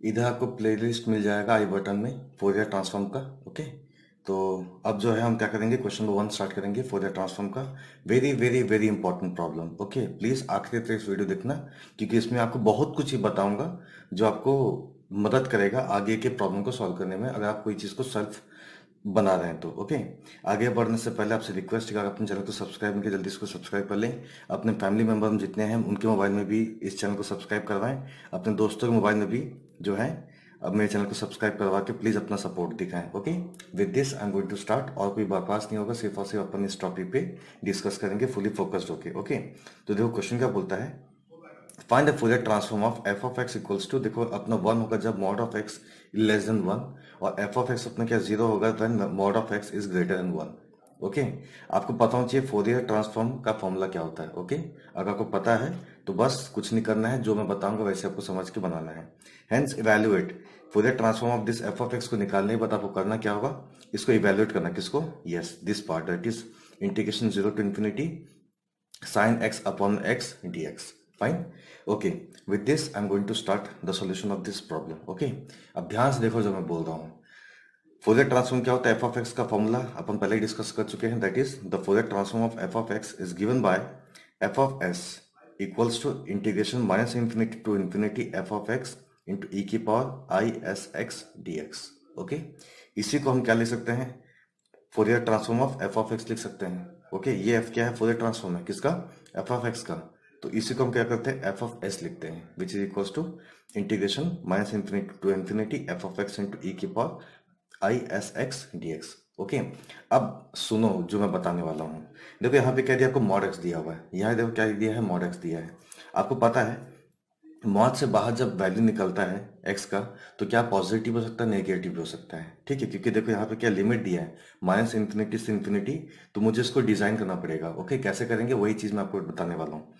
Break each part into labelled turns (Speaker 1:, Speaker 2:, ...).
Speaker 1: इधर आपको प्लेलिस्ट मिल जाएगा आई बटन में फोरियर ट्रांसफॉर्म का ओके तो अब जो है हम क्या करेंगे क्वेश्चन नंबर वन स्टार्ट करेंगे फोरियर ट्रांसफॉर्म का। Very very very important problem okay please आखिरी तक इस वीडियो देखना, क्योंकि इसमें आपको बहुत कुछ ही बताऊँगा जो आपको मदद करेगा आगे के प्रॉब्लम को सॉल्व करने में, अगर आप कोई चीज़ को सेल्फ बना रहे हैं तो ओके आगे बढ़ने से पहले आपसे रिक्वेस्ट है अपने चैनल को सब्सक्राइब करके जल्दी इसको सब्सक्राइब कर लें। अपने फैमिली मेंबर जितने हैं, उनके मोबाइल में भी इस चैनल को सब्सक्राइब करवाएँ। अपने दोस्तों के मोबाइल में भी जो है, अब मेरे चैनल को सब्सक्राइब करवा के प्लीज़ अपना सपोर्ट दिखाएँ, okay? With this I am going to start और कोई बकवास नहीं होगा, सिर्फ़ और सिर्फ़ अपन इस टॉपिक पे डिस्कस करेंगे फुली फोकस्ड होके, ओके? तो देखो क्वेश्चन क्या बोलता है? Find the Fourier transform of f of x equals to देखो, अपना वन होगा जब mod of x less than one और एफ़ ऑफ़ एक्स अपना क्या ज़ीरो होगा mod of x is greater than one okay आपको पता होना चाहिए फोरियर ट्रांसफॉर्म का फॉर्मूला क्या होता है ओके अगर आपको पता है तो बस कुछ नहीं करना है, जो मैं बताऊँगा वैसे आपको समझ के बनाना है। Hence evaluate Fourier transform of this f of x को निकालने के आपको करना क्या होगा? इसको इवेल्युएट करना किसको? Yes this part that is integration zero to infinity sine x upon x d x fine okay with this I am going to start the solution of this problem okay अब ध्यान से देखो जो मैं बोल रहा हूँ। फोरियर ट्रांसफॉर्म क्या होता है? एफ़ ऑफ़ एक्स का फॉर्मूला अपन पहले ही डिस्कस कर चुके हैं that is the Fourier transform of f of x is given by f of s equals to integration minus infinity to infinity f of x into e की power i s x d x okay इसी को हम क्या लिख सकते हैं? Fourier transform of f of x लिख सकते हैं ओके okay? ये एफ़ क्या है? फोरियर ट्रांसफॉर्म है। किसका? एफ़ ऑफ़ एक्स का। तो इसी को हम क्या करते हैं? एफ़ ऑफ़ एस लिखते हैं which is equals to integration minus infinity to infinity f of x into e की power i s x d x okay अब सुनो जो मैं बताने वाला हूँ। देखो, यहाँ पे कह दिया, आपको मॉड एक्स दिया हुआ है। यहाँ देखो क्या दिया है मॉड एक्स दिया है। आपको पता है मॉड से बाहर जब वैल्यू निकलता है एक्स का तो क्या पॉजिटिव हो सकता है नेगेटिव हो सकता है। ठीक है, क्योंकि देखो यहाँ पे क्या लिमिट दिया है। माइनस इन्फिनिटी से इन्फिनिटी तो मुझे इसको डिज़ाइन करना पड़ेगा। ओके कैसे करेंगे, वही चीज़ मैं आपको बताने वाला हूँ।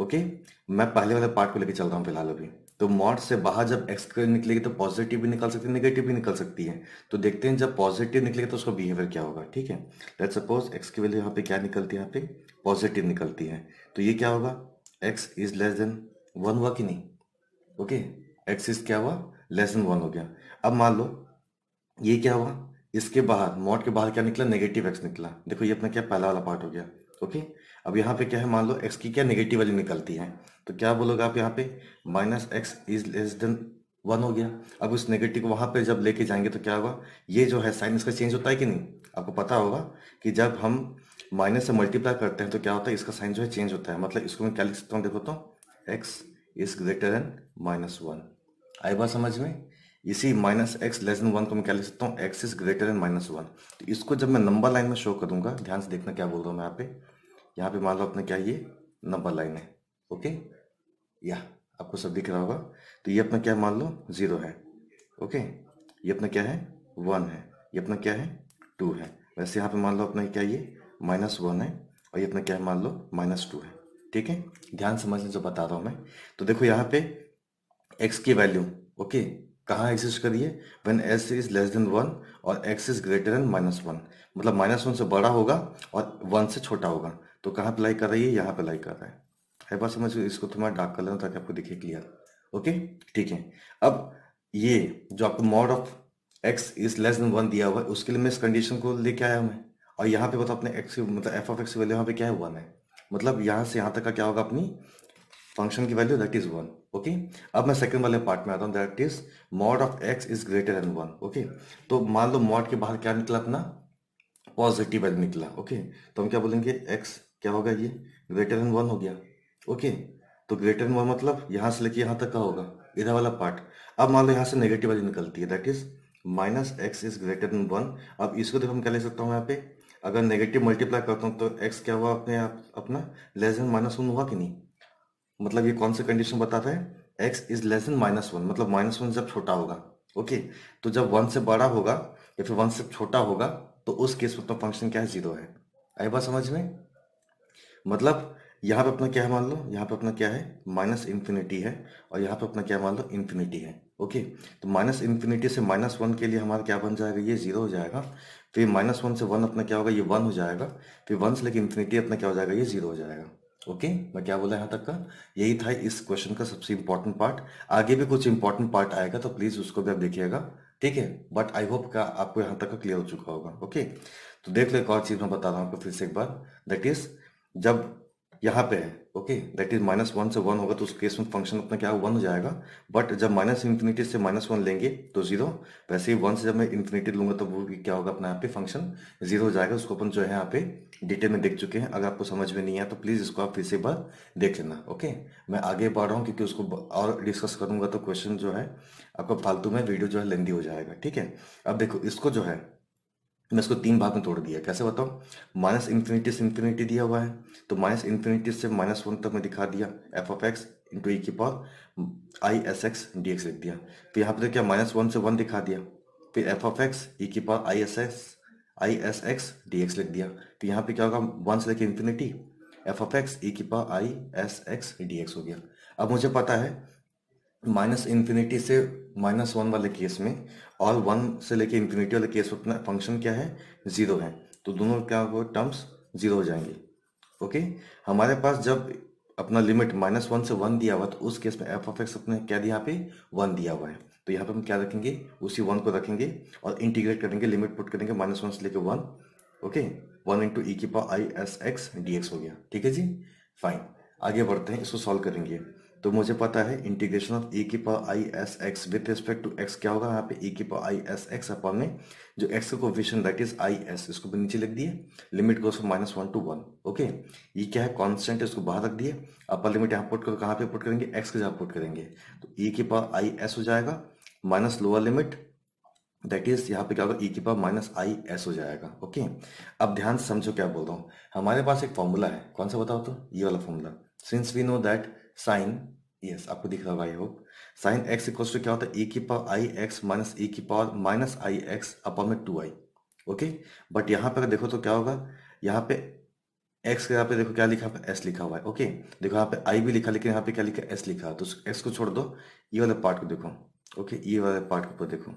Speaker 1: ओके मैं पहले वाले पार्ट को लेकर चल रहा हूँ फ़िलहाल अभी। तो मॉड से बाहर जब एक्स निकलेगी तो पॉजिटिव भी निकल सकती है नेगेटिव भी निकल सकती है। तो देखते हैं जब पॉजिटिव निकलेगा तो उसका बिहेवियर क्या होगा, ठीक है? लेट सपोज़ एक्स की वैल्यू यहाँ पे क्या निकलती है, यहाँ पे पॉजिटिव निकलती है। तो ये क्या होगा? X is less than one हुआ कि नहीं? ओके एक्स इज़ क्या हुआ? लेस देन वन हो गया। अब मान लो, ये क्या हुआ? इसके बाहर, मॉड के बाहर क्या निकला? नेगेटिव एक्स निकला। देखो, ये अपना क्या पहला वाला पार्ट हो गया। ओके अब यहाँ पे क्या है? मान लो एक्स की क्या नेगेटिव वैल्यू निकलती है। तो क्या बोलोगे आप यहाँ पे? Minus x is less than one हो गया। अब उस नेगेटिव को वहाँ पे जब लेके जाएँगे तो क्या होगा? ये जो है साइन इसका चेंज होता है कि नहीं? आपको पता होगा कि जब हम माइनस से मल्टीप्लाई करते हैं तो क्या होता है? इसका साइन जो है चेंज होता है। मतलब इसको मैं क्या लिख सकता हूँ? देखो तो x is greater than minus one आई बात समझ में? इसी minus x less than one को मैं क्या लिख सकता हूँ? X is greater than minus one तो इसको जब मैं नंबर लाइन में शो करूँगा, ध्यान से देखना क्या बोल रहा हूँ मैं यहाँ पे। यहाँ पे मान लो अपने क्या ये? नंबर लाइन है। ओके या, आपको सब दिख रहा होगा। तो ये अपना क्या मान लो? ज़ीरो है। ओके? ये अपना क्या है? वन है। ये अपना क्या है? टू है। वैसे यहाँ पे मान लो अपना क्या ये? माइनस वन है और ये अपना क्या है? मान लो माइनस टू है। ठीक है? ध्यान समझ जो बता रहा हूँ मैं। तो देखो यहाँ पे एक्स की वैल्यू ओके? कहाँ एग्जिस्ट करिए? When s is less than one और x is greater than minus one मतलब माइनस वन से बड़ा होगा और वन से छोटा होगा। तो कहाँ पे लाई कर रही है? यहाँ पे लाई कर रहा है। है बात समझ इसको थोड़ा डार्क कर लेना ताकि आपको दिखे क्लियर ओके ठीक है। अब ये जो आपको mod of x is less than one दिया हुआ है, उसके लिए मैं इस कंडीशन को लेके आया हूँ मैं। और यहाँ पे बताओ अपने एक्स मतलब एफ़ ऑफ़ एक्स की वैल्यू यहाँ पे क्या है वन है मतलब यहाँ से यहाँ तक का क्या होगा अपनी फ़ंक्शन की value that is one okay अब मैं सेकंड वाले पार्ट में आता हूँ that is mod of x is greater than one okay तो मान लो मॉड के बाहर क्या निकला अपना? पॉजिटिव वैल्यू निकला। ओके तो हम क्या बोलेंगे? एक्स क्या होगा ये? ग्रेटर देन वन हो गया। ओके तो ग्रेटर वन मतलब यहाँ से लेके यहाँ तक का होगा, इधर वाला पार्ट अब मान लो यहाँ से नेगेटिव वाली निकलती है that is minus x is greater than one अब इसको देखो हम क्या ले सकता हूँ यहाँ पे? अगर नेगेटिव मल्टीप्लाई करता हूँ तो एक्स क्या हुआ अपने आप, अपना लेस देन माइनस वन हुआ कि नहीं? मतलब ये कौन सा कंडीशन बताता है? X is less than minus one मतलब माइनस वन जब छोटा होगा ओके तो जब वन से बड़ा होगा, या फिर वन से छोटा होगा तो उस केस में तो फ़ंक्शन क्या है? ज़ीरो है। आई बात समझ में? मतलब यहाँ पे अपना क्या है मान लो? यहाँ पे अपना क्या है? माइनस इन्फिनिटी है और यहाँ पे अपना क्या मान लो? इन्फिनिटी है। ओके? तो माइनस इन्फिनिटी से माइनस वन के लिए हमारा क्या बन जाएगा? ये ज़ीरो हो जाएगा। फिर माइनस वन से वन अपना क्या होगा? ये वन हो जाएगा। फिर वन से लेकर इन्फिनिटी अपना क्या हो जाएगा? ये ज़ीरो हो जाएगा। ओके? मैं क्या बोला यहाँ तक का? यही था इस क्वेश्चन का सबसे इंपॉर्टेंट पार्ट आगे भी कुछ इंपॉर्टेंट पार्ट आएगा तो प्लीज़ उसको भी आप देखिएगा। ठीक है? बट आई होप का आपको यहाँ तक का क्लियर हो चुका होगा। ओके? तो देख लो एक और चीज़ मैं बता रहा हूँ आपको फिर से एक बार। दैट इज़ जब यहाँ पे है okay that is minus one से वन होगा तो उस केस में फ़ंक्शन अपना क्या वन हो जाएगा। बट जब माइनस इन्फिनिटी से माइनस वन लेंगे तो ज़ीरो वैसे ही वन से जब मैं इन्फिनिटी लूँगा तो वो क्या होगा, अपना यहाँ पे फ़ंक्शन ज़ीरो हो जाएगा। उसको अपन जो है यहाँ पे डिटेल में देख चुके हैं। अगर आपको समझ में नहीं आया तो प्लीज़ इसको आप फिर से बार देख लेना ओके मैं आगे बढ़ रहा हूँ, क्योंकि उसको और डिस्कस करूँगा तो क्वेश्चन जो है, आपको फालतू में वीडियो जो है लेंदी हो जाएगा, ठीक है? अब देखो, इसको जो है मैं इसको तीन भाग में तोड़ दिया। कैसे बताओ माइनस इन्फिनिटी से इन्फिनिटी दिया हुआ है तो माइनस इन्फिनिटी से माइनस वन तक मैं दिखा दिया। F of x into e की power i s x d x लिख दिया। फिर यहाँ पे क्या माइनस वन से वन दिखा दिया। फिर एफ़ ऑफ़ एक्स ई की power i s x i s x d x लिख दिया। तो यहाँ पे क्या होगा? वन से लेके infinity f of x e की power i s x d x हो गया। अब मुझे पता है, माइनस इन्फिनिटी से माइनस वन वाले केस में और वन से लेके इन्फिनिटी वाले केस में फ़ंक्शन क्या है? ज़ीरो है। तो दोनों क्या हो टर्म्स ज़ीरो हो जाएँगे। ओके हमारे पास जब अपना लिमिट माइनस वन से वन दिया हुआ तो उस केस में एफ़ ऑफ़ एक्स अपने क्या दिया यहाँ पे? वन दिया हुआ है। तो यहाँ पे हम क्या रखेंगे? उसी वन को रखेंगे और इंटीग्रेट करेंगे लिमिट पुट करेंगे, माइनस वन से लेके one. Okay one into e की power i s x d x हो गया। ठीक है जी? फाइन आगे बढ़ते हैं, इसको सॉल्व करेंगे। तो मुझे पता है इंटीग्रेशन ऑफ़ ई की power i s x with respect to x क्या होगा? यहाँ पे ई की power i s x upon में जो एक्स का coefficient that is i s इसको भी नीचे लिख दिए limit goes from minus one to one okay ये क्या है? कॉन्स्टेंट है, इसको बाहर रख दिए अपर लिमिट यहाँ पुट करो, कहाँ पे पुट करेंगे? एक्स के जहाँ पुट करेंगे। तो ई की पावर आई एस हो जाएगा minus lower limit that is यहाँ पे क्या होगा? ई की पावर माइनस आई एस हो जाएगा ओके अब ध्यान समझो क्या बोल रहा हूँ। हमारे पास एक फॉर्मूला है। कौन सा बताओ तो? ये वाला formula since we know that sine yes आपको दिख रहा होगा I hope sine x equals to क्या होता है? ए की power i x minus a की power minus i x upon में टू आई ओके बट यहाँ पे देखो तो क्या होगा? यहाँ पे एक्स के यहाँ पे देखो क्या लिखा एस लिखा हुआ है. ओके देखो यहाँ पे आई भी लिखा, लेकिन यहाँ पे क्या लिखा है? एस लिखा. है तो एक्स को छोड़ दो. ये वाले पार्ट को देखो. ओके ये वाले पार्ट के ऊपर देखो.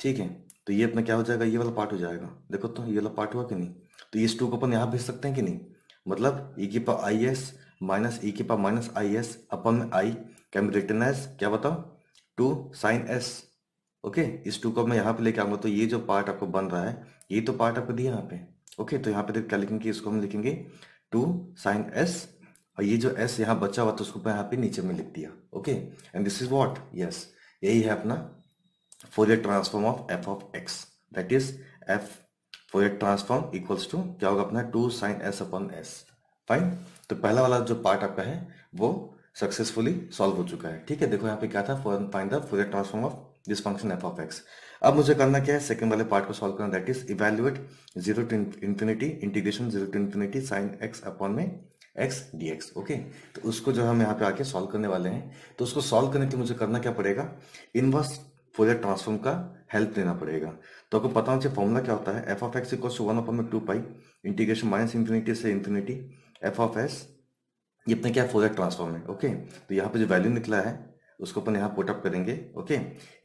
Speaker 1: ठीक है? तो ये अपना क्या हो जाएगा? ये वाला पार्ट हो जाएगा. देखो तो ये वाला पार्ट हुआ कि नहीं? तो ये टू को अपन यहाँ भेज सकते हैं कि नहीं? मतलब ई की power i s minus e की power minus i s upon i can be written as क्या बताओ टू साइन एस ओके इस टू को मैं यहाँ पे लेके आऊँगा तो ये जो पार्ट आपको बन रहा है, ये तो पार्ट आपको दिया यहाँ पे ओके तो यहाँ पे क्या लिखेंगे, इसको हम लिखेंगे टू साइन एस और ये जो एस यहाँ बचा हुआ तो उसको यहाँ पे नीचे में लिख दिया okay and this is what yes यही है अपना Fourier transform of f of x that is f Fourier transform equals to क्या होगा अपना two sine s upon s fine तो पहला वाला जो पार्ट आपका है, वो सक्सेसफुली सॉल्व हो चुका है। ठीक है, देखो यहाँ पे क्या था? Find the Fourier transform of this function f of x अब मुझे करना क्या है? सेकंड वाले पार्ट को सॉल्व करना that is evaluate zero to infinity integration zero to infinity sine x upon में एक्स डी एक्स ओके तो उसको जो हम यहाँ पे आके सॉल्व करने वाले हैं तो उसको सॉल्व करने के लिए मुझे करना क्या पड़ेगा? इनवर्स फोरियर ट्रांसफॉर्म का हेल्प लेना पड़ेगा। तो आपको पता होना चाहिए फॉर्मूला क्या होता है? F of x equal to one upon में two pi integration minus infinity से इन्फिनिटी एफ़ ऑफ़ एस ये अपने क्या फोरियर ट्रांसफॉर्म है ओके तो यहाँ पे जो वैल्यू निकला है, उसको अपन यहाँ पुट अप करेंगे ओके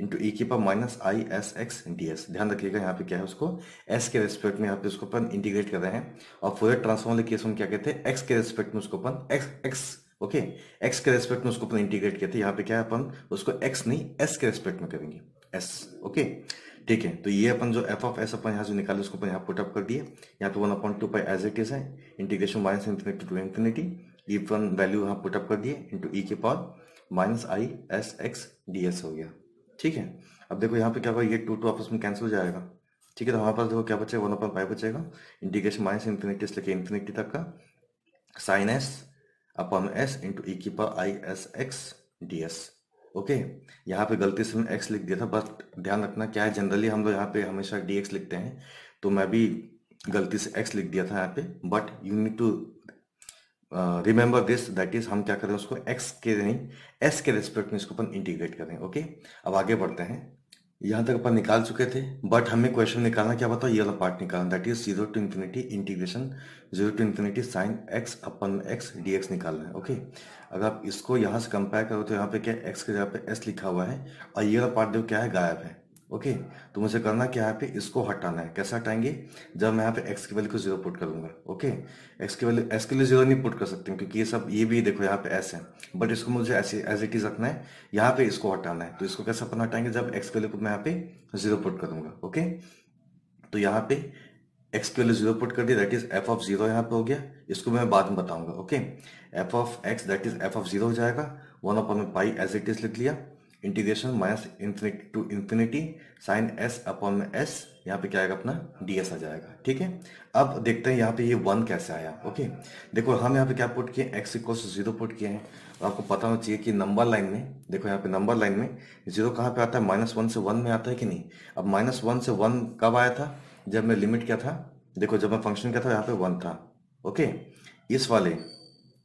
Speaker 1: इंटू ई की power minus i s x d s ध्यान रखिएगा यहाँ पे क्या है उसको एस के रेस्पेक्ट में यहाँ पे उसको अपन इंटीग्रेट कर रहे हैं, और फोरियर ट्रांसफॉर्म केस में क्या कहते हैं एक्स के रेस्पेक्ट में उसको अपन एक्स एक्स ओके एक्स के रेस्पेक्ट में उसको अपन इंटीग्रेट किया था, यहाँ पे क्या है अपन, उसको एक्स नहीं एस के रेस्पेक्ट में करेंगे एस ओके ठीक है तो ये अपन जो एफ़ ऑफ़ एस अपन यहाँ से निकाले, उसको अपन यहाँ पुट अप कर दिए। यहाँ पे one upon two pi as it is है integration minus infinity to infinity e one value यहाँ पुट अप कर दिए इंटू ई के power minus i s x d s हो गया। ठीक है, अब देखो यहाँ पे क्या होगा ये टू टू आपस में कैंसिल हो जाएगा। ठीक है तो हमारे पास देखो क्या बचेगा वन अपॉइंट फाइव बचेगा। इंटीग्रेशन माइनस इन्फिनिटी से लेके इन्फिनिटी तक का। Sine s upon s into e की power i s x d s okay, यहाँ पे गलती से एक्स लिख दिया था बट ध्यान रखना क्या है जनरली हम लोग यहाँ पे हमेशा डी एक्स लिखते हैं तो मैं भी गलती से एक्स लिख दिया था यहाँ पे but you need to remember this that is हम क्या करें उसको एक्स के नहीं एस के रेस्पेक्ट में इसको अपन इंटीग्रेट करें, ओके okay? अब आगे बढ़ते हैं यहाँ तक अपन निकाल चुके थे बट हमें क्वेश्चन निकालना, क्या बताओ, ये वाला पार्ट निकालना that is zero to infinity integration zero to infinity sine x upon x d x निकालना है ओके अगर आप इसको यहाँ से कंपेयर करो तो यहाँ पे क्या एक्स के जगह पे एस लिखा हुआ है, और ये वाला पार्ट देखो क्या है, गायब है। ओके तो मुझे करना क्या है पे? इसको हटाना है। कैसे हटाएँगे? जब मैं यहाँ पे एक्स की वैल्यू को ज़ीरो पुट करूँगा, ओके? एक्स की वैल्यू एक्स के लिए ज़ीरो नहीं पुट कर सकते क्योंकि ये सब, ये भी देखो यहाँ पे एस है। बट इसको मुझे ऐसे एज इट इज़ रखना है। यहाँ पे इसको हटाना है। तो इसको कैसे अपन हटाएँगे? जब एक्स की वैल्यू को मैं यहाँ पे ज़ीरो पुट करूँगा, ओके? तो यहाँ पे एक्स की वैल्यू ज़ीरो पुट कर दी that is f of zero यहाँ पे हो गया। इसको मैं बाद में बताऊँगा, okay? F of x that is f of zero हो जाएगा। One upon pi as it is लिख लिया। Integration minus infinity to infinity sine s upon s यहाँ पे क्या आएगा अपना? डी एस आ जाएगा, ठीक है? अब देखते हैं यहाँ पे ये वन कैसे आया ओके देखो, हम यहाँ पे क्या पुट किए एक्स इक्वल ज़ीरो पुट किए हैं। तो आपको पता होना चाहिए कि नंबर लाइन में, देखो यहाँ पे नंबर लाइन में ज़ीरो कहाँ पे आता है? माइनस वन से वन में आता है कि नहीं? अब माइनस वन से वन कब आया था? जब मैं लिमिट क्या था, देखो, जब मैं फ़ंक्शन क्या था, यहाँ पे वन था ओके इस वाले,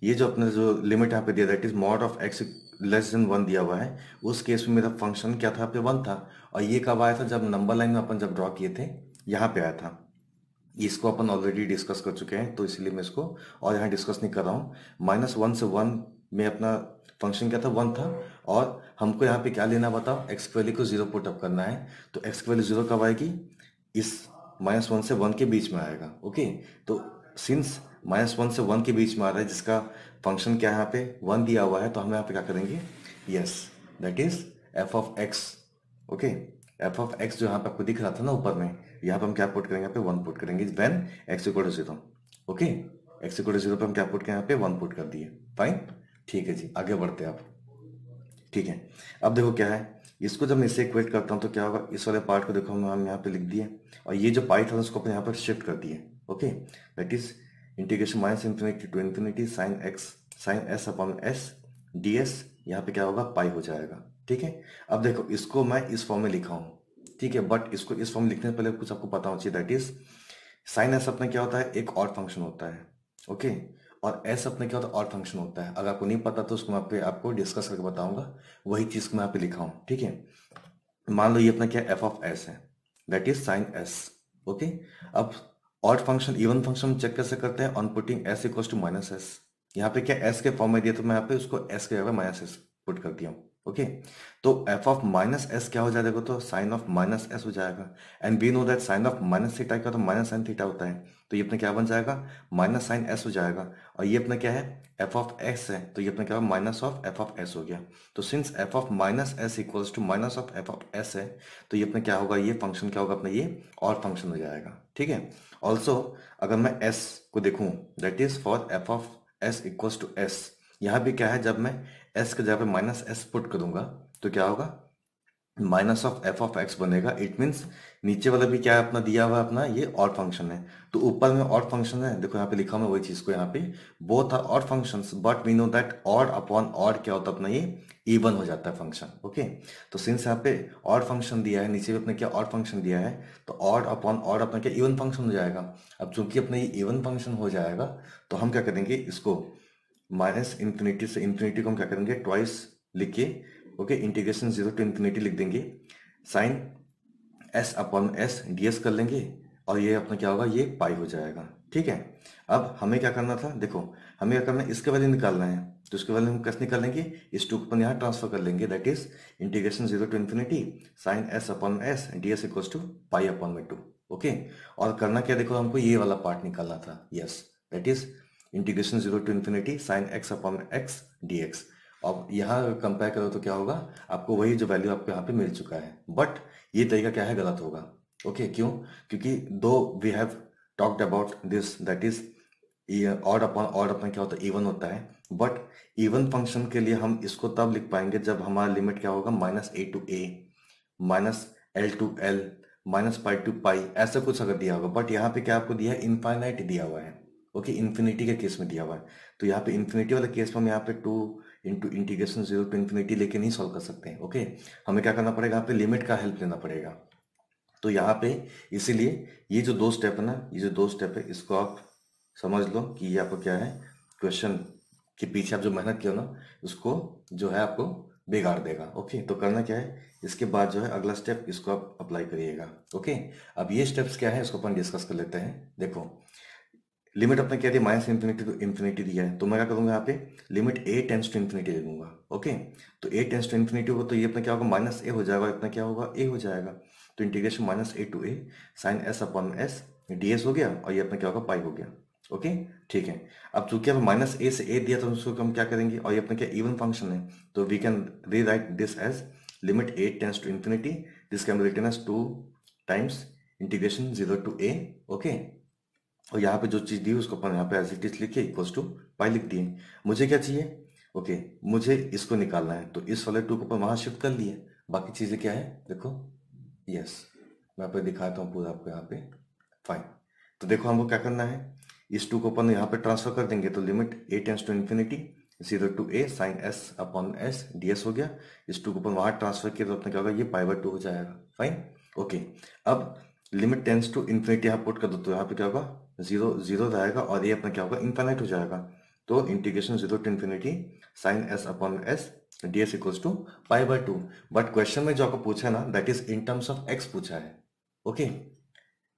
Speaker 1: ये जो अपने जो लिमिट यहाँ पे दिया that is mod of x less than one दिया हुआ है। उस केस में मेरा फ़ंक्शन क्या था? पे वन था। और ये कब आया था? जब नंबर लाइन में अपन जब ड्रॉ किए थे, यहाँ पे आया था। इसको अपन ऑलरेडी डिस्कस कर चुके हैं तो इसलिए मैं इसको और यहाँ डिस्कस नहीं कर रहा हूँ। माइनस वन से वन में अपना फ़ंक्शन क्या था? वन था। और हमको यहाँ पे क्या लेना बताओ एक्स वैल्यू को ज़ीरो पुट अप करना है। तो एक्स वैल्यू ज़ीरो कब आएगी? इस माइनस वन से वन के बीच में आएगा। ओके तो सिंस माइनस वन से वन के बीच में आ रहा है, जिसका फ़ंक्शन क्या यहाँ पे? वन दिया हुआ है तो हम यहाँ पे क्या करेंगे? Yes that is f of x okay f of x जो यहाँ पे आपको दिख रहा था ना ऊपर में, यहाँ पे हम क्या पुट करेंगे? यहाँ पे वन पुट करेंगे when x equal to zero okay x equal to zero पे हम क्या पुट करें यहाँ पे वन पुट कर दिए. फाइन ठीक है जी. आगे बढ़ते आप. ठीक है. अब देखो क्या है. इसको जब मैं इससे इक्वेट करता हूँ तो क्या होगा? इस वाले पार्ट को देखो, हम यहाँ पे लिख दिए. और ये जो पाई था उसको अपने यहाँ पर शिफ्ट कर दिए. Okay that is integration minus infinity to infinity sine x sine s upon s d s यहाँ पे क्या होगा? पाई हो जाएगा। ठीक है? अब देखो, इसको मैं इस फॉर्म में लिखा हूँ। ठीक है? बट इसको इस फॉर्म में लिखने से पहले कुछ आपको पता होना चाहिए दैट इज़ साइन एस अपना क्या होता है? एक और फ़ंक्शन होता है। ओके और एस अपने क्या होता है? और फ़ंक्शन होता है। अगर आपको नहीं पता तो उसको मैं पे आपको डिस्कस करके बताऊँगा। वही चीज़ को मैं यहाँ पे लिखा हूँ। ठीक है? मान लो ये अपना क्या एफ़ ऑफ़ एस है। That is sine s okay अब odd function even function check कैसे करते हैं? On putting s equal to minus s यहाँ पे क्या एस के फॉर्म में दिया तो मैं यहाँ पे उसको एस के जगह माइनस एस पुट कर दिया हूँ। ओके? तो एफ़ ऑफ़ माइनस एस क्या हो जाएगा तो? साइन ऑफ़ माइनस एस हो जाएगा। And we know that sine of minus theta का तो माइनस साइन थीटा होता है। तो ये अपना क्या बन जाएगा? माइनस साइन एस हो जाएगा। और ये अपना क्या है? एफ़ ऑफ़ एक्स है। तो ये अपना क्या minus of f of s हो गया। तो since f of minus s equals to minus of f of s है तो ये अपना क्या होगा? ये फ़ंक्शन क्या होगा? अपना ये और फ़ंक्शन हो जाएगा। ठीक है? ऑल्सो अगर मैं एस को देखूँ that is for f of s equals to s यहाँ भी क्या है? जब मैं एस के जगह पे माइनस एस पुट करूँगा तो क्या होगा? Minus of f of x बनेगा। इट मीन्स नीचे वाला भी क्या है? अपना दिया हुआ अपना, ये और फ़ंक्शन है। तो ऊपर में और फ़ंक्शन है। देखो, यहाँ पे लिखा हुआ वही चीज़ को यहाँ पे। बोथ आर और function but we know that odd upon odd क्या होता है? अपना ये इवन हो जाता है फ़ंक्शन ओके तो सिंस यहाँ पे और फ़ंक्शन दिया है, नीचे भी अपने क्या और फ़ंक्शन दिया है तो ऑड अपॉन ऑड अपना क्या इवन फ़ंक्शन हो जाएगा। अब चूँकि अपना ये इवन फ़ंक्शन हो जाएगा तो हम क्या करेंगे? इसको माइनस इंफिनिटी से इंफिनिटी को हम क्या करेंगे? ट्वाइस लिख के okay, integration zero to infinity लिख देंगे। Sine s upon s d कर लेंगे और ये अपना क्या होगा? ये पाई हो जाएगा। ठीक है? अब हमें क्या करना था? देखो, हमें क्या करना है? इसके वैल्यू निकालना है। तो इसके वैल्यू हम कैसे निकाल लेंगे? इस टू अपन यहाँ ट्रांसफ़र कर लेंगे। That is integration zero to infinity sine s upon s d s equals to pi upon में टू ओके? और करना क्या? देखो, हमको ये वाला पार्ट निकालना था। Yes that is integration zero to infinity sine x upon x d x अब यहाँ कंपेयर करो तो क्या होगा? आपको वही जो वैल्यू आपको यहाँ पे मिल चुका है। बट ये तरीका क्या है? गलत होगा। ओके okay, क्यों? क्योंकि दो we have talked about this that is odd upon odd upon क्या होता है? इवन होता है। बट इवन फ़ंक्शन के लिए हम इसको तब लिख पाएँगे जब हमारा लिमिट क्या होगा? Minus a to a minus l to l minus pi to pi ऐसा कुछ अगर दिया होगा। बट यहाँ पे क्या आपको दिया है? इनफाइनाइट दिया हुआ है। ओके इन्फिनिटी के केस में दिया हुआ है। तो यहाँ पे इन्फिनिटी वाले केस में हम यहाँ पे two into integration zero to infinity लेके नहीं सॉल्व कर सकते हैं, ओके? हमें क्या करना पड़ेगा? यहाँ पे लिमिट का हेल्प लेना पड़ेगा। तो यहाँ पे इसीलिए ये जो दो स्टेप है ना, ये जो दो स्टेप है, इसको आप समझ लो कि ये आपको क्या है? क्वेश्चन के पीछे आप जो मेहनत किया ना, उसको जो है आपको बिगाड़ देगा, ओके? तो करना क्या है? इसके बाद जो है अगला स्टेप इसको आप अप्लाई करिएगा, ओके? अब ये स्टेप्स क्या है? इसको अपन डिस्कस कर लेते हैं। देखो लिमिट अपने क्या दिया माइनस इन्फिनिटी टू इन्फिनिटी दिया है। तो मैं क्या करूँगा यहाँ पे? Limit a tends to infinity ले लूँगा ओके तो ए टेंस टू इन्फिनिटी होगा तो ये अपना क्या होगा? माइनस ए हो जाएगा इतना क्या होगा? ए हो जाएगा। तो integration minus a to a sine s upon s d s हो गया और ये अपना क्या होगा? पाई हो गया ओके ठीक है। अब चूँकि अब माइनस ए से ए दिया तो उसको हम क्या करेंगे? और ये अपना क्या इवन फ़ंक्शन है तो we can rewrite this as limit a tends to infinity this can return as two times integration zero to a okay और यहाँ पे जो चीज़ दी, उसको अपन यहाँ पे एज इट इज़ लिखे इक्वल्स टू पाई लिख दिए। मुझे क्या चाहिए? ओके मुझे इसको निकालना है। तो इस वाले टू को अपन वहाँ शिफ्ट कर लिए। बाकी चीज़ें क्या है? देखो। यस मैं आपको दिखाता हूँ पूरा आपको यहाँ पे। फाइन तो देखो हमको क्या करना है? इस टू को अपन यहाँ पे ट्रांसफ़र कर देंगे। तो limit a tends to infinity zero to a sine s upon s d s हो गया। इस टू को अपन वहाँ ट्रांसफ़र किया तो अपने क्या होगा? ये बाय टू हो जाएगा। फाइन ओके अब लिमिट टेंस टू इन्फिनिटी यहाँ पुट कर दो तो यहाँ पे क्या होगा? ज़ीरो ज़ीरो रहेगा और ये अपना क्या होगा? इन्फाइनाइट हो जाएगा। तो integration zero to infinity sine s upon s d s equals to pi by two but question में जो आपको पूछा है ना that is in terms of x पूछा है। ओके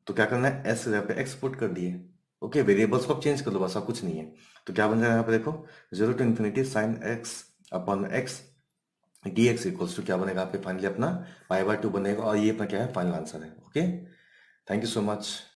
Speaker 1: तो क्या करना है? एस यहाँ पे एक्स पुट कर दिए। ओके वेरिएबल्स को आप चेंज कर लो, बस कुछ नहीं है। तो क्या बन जाएगा यहाँ पे देखो? Zero to infinity sine x upon x d x equals to क्या बनेगा? पे फाइनली अपना पाई बाय टू बनेगा और ये अपना क्या है? फाइनल आंसर है। Okay thank you so much